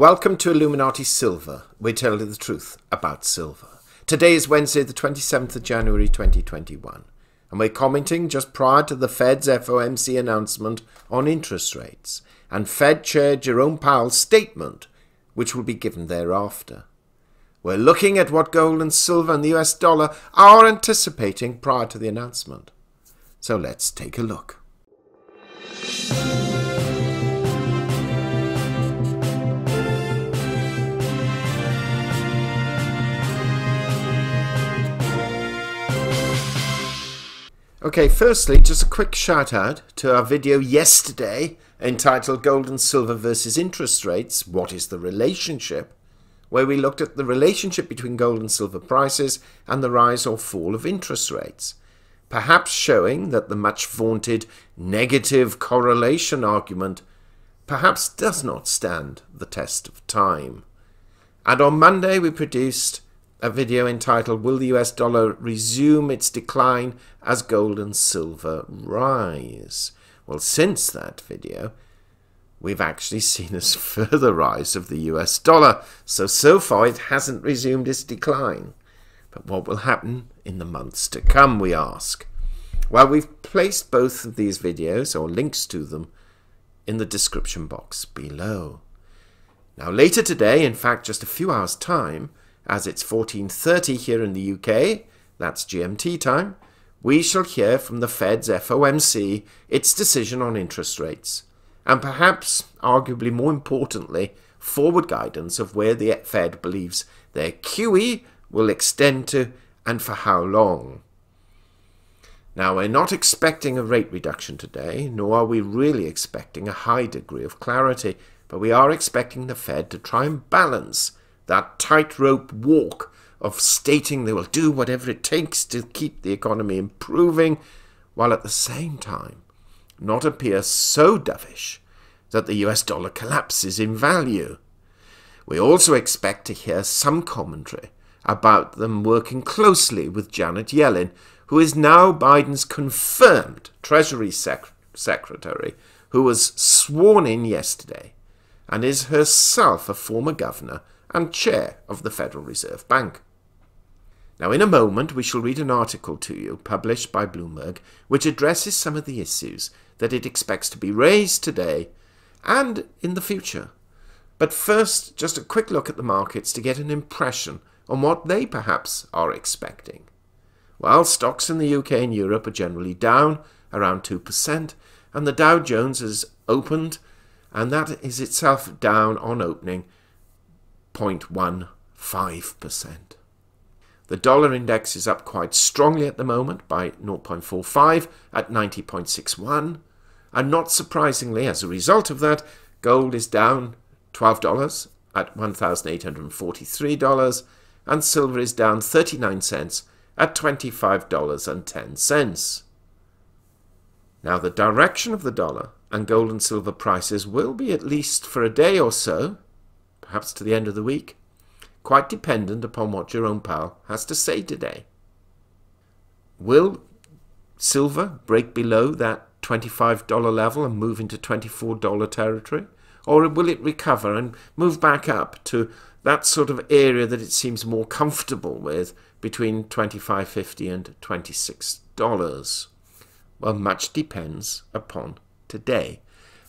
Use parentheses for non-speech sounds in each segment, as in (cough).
Welcome to Illuminati Silver. We tell you the truth about silver. Today is Wednesday, the 27th of January 2021, and we're commenting just prior to the Fed's FOMC announcement on interest rates and Fed Chair Jerome Powell's statement, which will be given thereafter. We're looking at what gold and silver and the US dollar are anticipating prior to the announcement. So let's take a look. Okay, firstly, just a quick shout out to our video yesterday entitled Gold and Silver versus Interest Rates What is the Relationship? where we looked at the relationship between gold and silver prices and the rise or fall of interest rates, perhaps showing that the much vaunted negative correlation argument perhaps does not stand the test of time. And on Monday, we produced a video entitled Will the US dollar resume its decline as gold and silver rise? Well, since that video, we've actually seen a (laughs) further rise of the US dollar. So, so far it hasn't resumed its decline. But what will happen in the months to come, we ask? Well, we've placed both of these videos, or links to them, in the description box below. Now, later today, in fact, just a few hours' time, as it's 14.30 here in the UK, that's GMT time, we shall hear from the Fed's FOMC its decision on interest rates and perhaps, arguably more importantly, forward guidance of where the Fed believes their QE will extend to and for how long. Now, we're not expecting a rate reduction today, nor are we really expecting a high degree of clarity, but we are expecting the Fed to try and balance that tightrope walk of stating they will do whatever it takes to keep the economy improving, while at the same time not appear so dovish that the US dollar collapses in value. We also expect to hear some commentary about them working closely with Janet Yellen, who is now Biden's confirmed Treasury Sec- Secretary, who was sworn in yesterday and is herself a former governor and chair of the Federal Reserve Bank. Now, in a moment, we shall read an article to you published by Bloomberg which addresses some of the issues that it expects to be raised today and in the future. But first, just a quick look at the markets to get an impression on what they perhaps are expecting. Well, stocks in the UK and Europe are generally down around 2%, and the Dow Jones has opened, and that is itself down on opening 0.15%. The dollar index is up quite strongly at the moment by 0.45 at 90.61. And not surprisingly, as a result of that, gold is down $12 at $1,843, and silver is down 39 cents at $25.10. Now, the direction of the dollar and gold and silver prices will be, at least for a day or so, perhaps to the end of the week, quite dependent upon what Jerome Powell has to say today. Will silver break below that $25 level and move into $24 territory? Or will it recover and move back up to that sort of area that it seems more comfortable with between $25.50 and $26? Well, much depends upon today.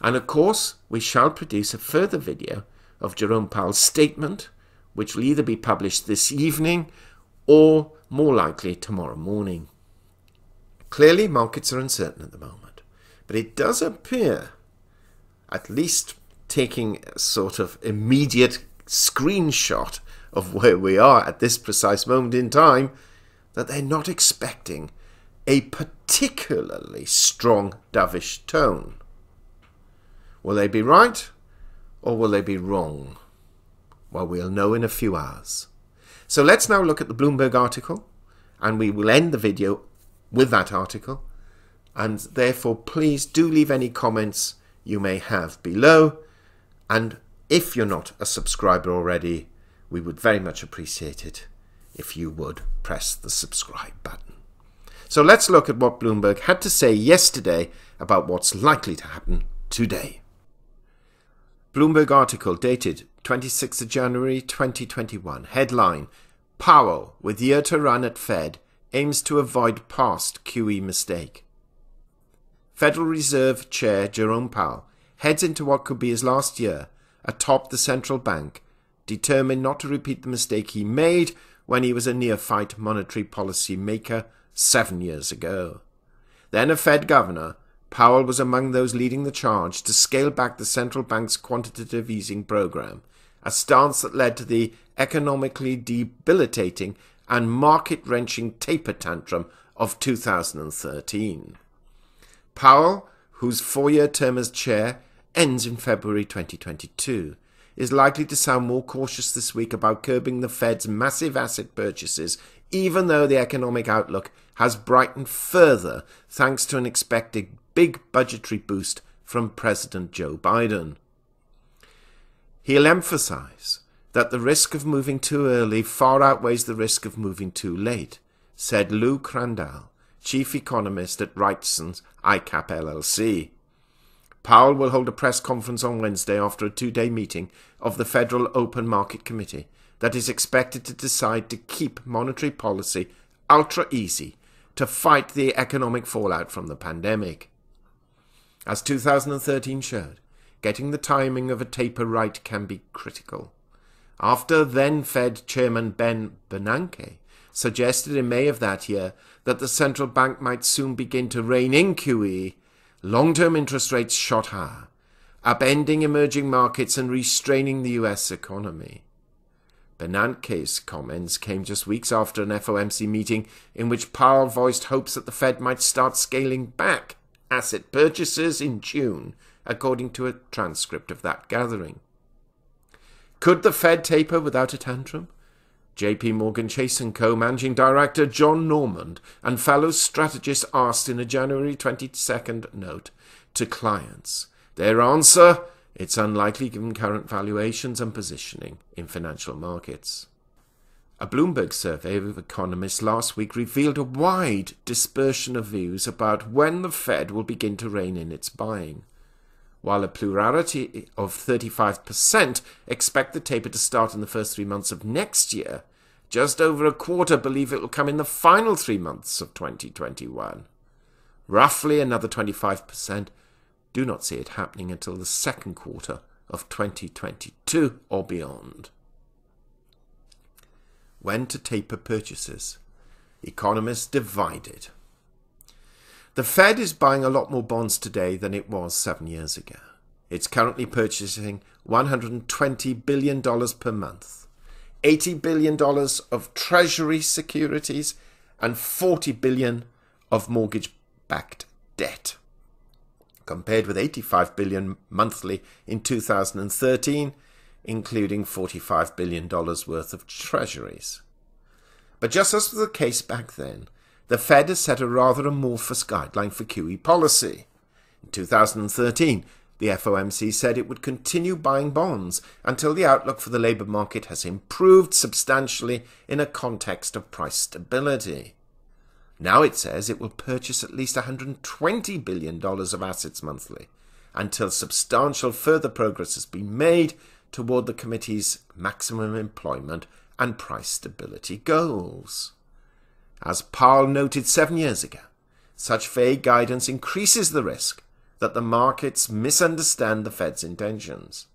And of course, we shall produce a further video of Jerome Powell's statement which will either be published this evening or more likely tomorrow morning. Clearly, markets are uncertain at the moment, but it does appear, at least taking a sort of immediate screenshot of where we are at this precise moment in time, that they're not expecting a particularly strong dovish tone. Will they be right or will they be wrong? Well, we'll know in a few hours. So let's now look at the Bloomberg article, and we will end the video with that article. And therefore, please do leave any comments you may have below. And if you're not a subscriber already, we would very much appreciate it if you would press the subscribe button. So let's look at what Bloomberg had to say yesterday about what's likely to happen today. Bloomberg article dated 26th of January 2021. Headline Powell, with year to run at Fed, aims to avoid past QE mistake. Federal Reserve Chair Jerome Powell heads into what could be his last year atop the central bank, determined not to repeat the mistake he made when he was a neophyte monetary policy maker seven years ago. Then a Fed governor, Powell was among those leading the charge to scale back the central bank's quantitative easing program, a stance that led to the economically debilitating and market wrenching taper tantrum of 2013. Powell, whose four year term as chair ends in February 2022, is likely to sound more cautious this week about curbing the Fed's massive asset purchases, even though the economic outlook has brightened further thanks to an expected big budgetary boost from President Joe Biden. He'll emphasize that the risk of moving too early far outweighs the risk of moving too late, said Lou Crandall, chief economist at Wrightson's ICAP LLC. Powell will hold a press conference on Wednesday after a two day meeting of the Federal Open Market Committee that is expected to decide to keep monetary policy ultra easy to fight the economic fallout from the pandemic. As 2013 showed, getting the timing of a taper right can be critical. After then Fed Chairman Ben Bernanke suggested in May of that year that the central bank might soon begin to rein in QE, long term interest rates shot higher, upending emerging markets and restraining the US economy. Bernanke's comments came just weeks after an FOMC meeting in which Powell voiced hopes that the Fed might start scaling back asset purchases in June, according to a transcript of that gathering. Could the Fed taper without a tantrum? JP Morgan Chase & Co. Managing Director John Normand and fellow strategist asked in a January 22nd note to clients. Their answer? It's unlikely given current valuations and positioning in financial markets. A Bloomberg survey of economists last week revealed a wide dispersion of views about when the Fed will begin to rein in its buying. While a plurality of 35% expect the taper to start in the first three months of next year, just over a quarter believe it will come in the final three months of 2021. Roughly another 25% do not see it happening until the second quarter of 2022 or beyond when to taper purchases. Economists divided. The Fed is buying a lot more bonds today than it was seven years ago. It's currently purchasing $120 billion per month, $80 billion of Treasury securities, and 40 billion of mortgage backed debt. Compared with 85 billion monthly in 2013 including $45 billion worth of treasuries. But just as was the case back then, the Fed has set a rather amorphous guideline for QE policy. In 2013, the FOMC said it would continue buying bonds until the outlook for the labour market has improved substantially in a context of price stability. Now it says it will purchase at least $120 billion of assets monthly until substantial further progress has been made toward the committee's maximum employment and price stability goals. As Powell noted seven years ago, such vague guidance increases the risk that the markets misunderstand the Fed's intentions.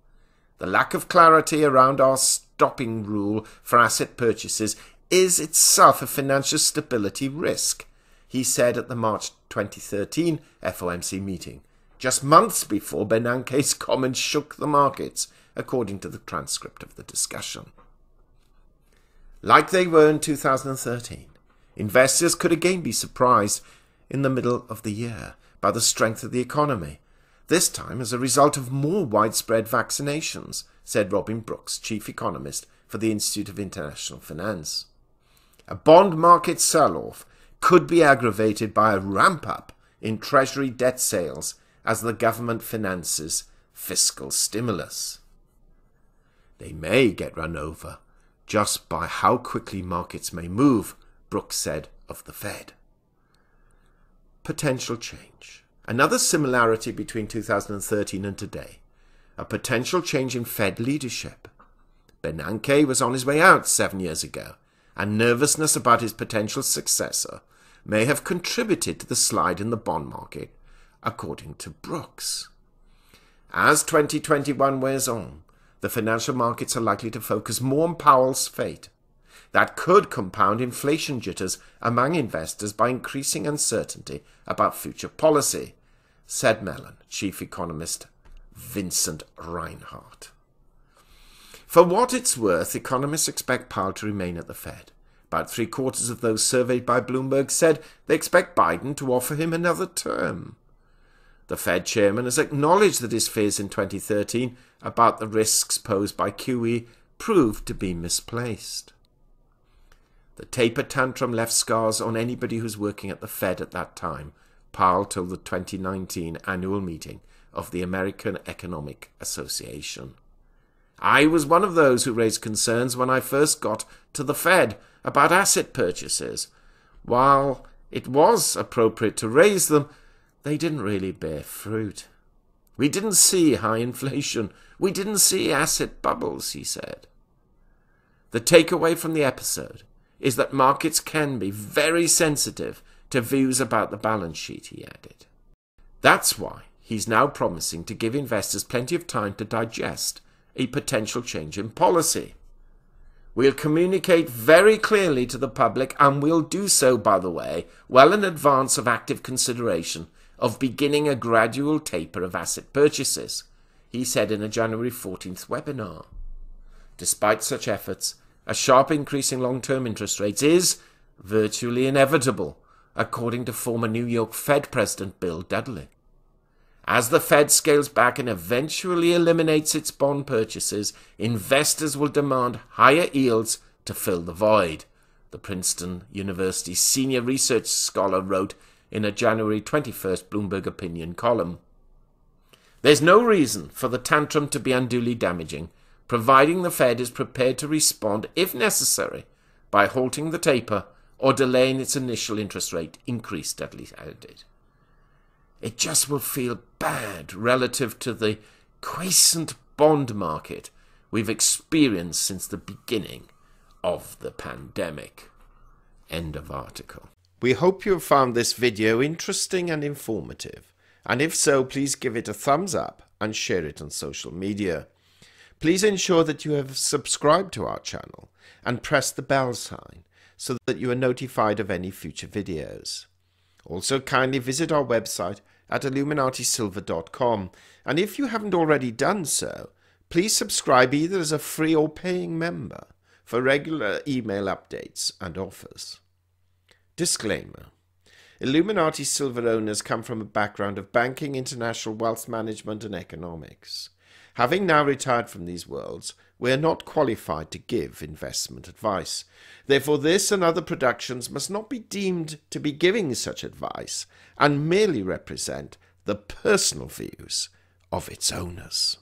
The lack of clarity around our stopping rule for asset purchases is itself a financial stability risk, he said at the March 2013 FOMC meeting, just months before Bernanke's comments shook the markets according to the transcript of the discussion. Like they were in 2013, investors could again be surprised in the middle of the year by the strength of the economy, this time as a result of more widespread vaccinations, said Robin Brooks, chief economist for the Institute of International Finance. A bond market sell off could be aggravated by a ramp up in Treasury debt sales as the government finances fiscal stimulus. They may get run over just by how quickly markets may move, Brooks said of the Fed. Potential change. Another similarity between 2013 and today. a potential change in Fed leadership. Bernanke was on his way out seven years ago, and nervousness about his potential successor may have contributed to the slide in the bond market, according to Brooks. As 2021 wears on, the financial markets are likely to focus more on Powell's fate. That could compound inflation jitters among investors by increasing uncertainty about future policy, said Mellon chief economist Vincent Reinhart. For what it's worth, economists expect Powell to remain at the Fed. About three quarters of those surveyed by Bloomberg said they expect Biden to offer him another term. The Fed chairman has acknowledged that his fears in 2013 about the risks posed by QE proved to be misplaced. The taper tantrum left scars on anybody who's working at the Fed at that time, Powell told the 2019 annual meeting of the American Economic Association. I was one of those who raised concerns when I first got to the Fed about asset purchases. While it was appropriate to raise them, they didn't really bear fruit. We didn't see high inflation. We didn't see asset bubbles, he said. The takeaway from the episode is that markets can be very sensitive to views about the balance sheet, he added. That's why he's now promising to give investors plenty of time to digest a potential change in policy. We'll communicate very clearly to the public, and we'll do so, by the way, well in advance of active consideration of beginning a gradual taper of asset purchases, he said in a January 14th webinar. Despite such efforts, a sharp increase in long term interest rates is virtually inevitable, according to former New York Fed President Bill Dudley. As the Fed scales back and eventually eliminates its bond purchases, investors will demand higher yields to fill the void, the Princeton University senior research scholar wrote in a January 21st Bloomberg Opinion column. There's no reason for the tantrum to be unduly damaging, providing the Fed is prepared to respond, if necessary, by halting the taper or delaying its initial interest rate increase, Dudley added. It just will feel bad relative to the quiescent bond market we've experienced since the beginning of the pandemic. End of article. We hope you have found this video interesting and informative, and if so, please give it a thumbs up and share it on social media. Please ensure that you have subscribed to our channel and press the bell sign so that you are notified of any future videos. Also, kindly visit our website at illuminatisilver.com. And if you haven't already done so, please subscribe either as a free or paying member for regular email updates and offers. Disclaimer Illuminati Silver owners come from a background of banking, international wealth management, and economics. Having now retired from these worlds, we are not qualified to give investment advice. Therefore, this and other productions must not be deemed to be giving such advice and merely represent the personal views of its owners.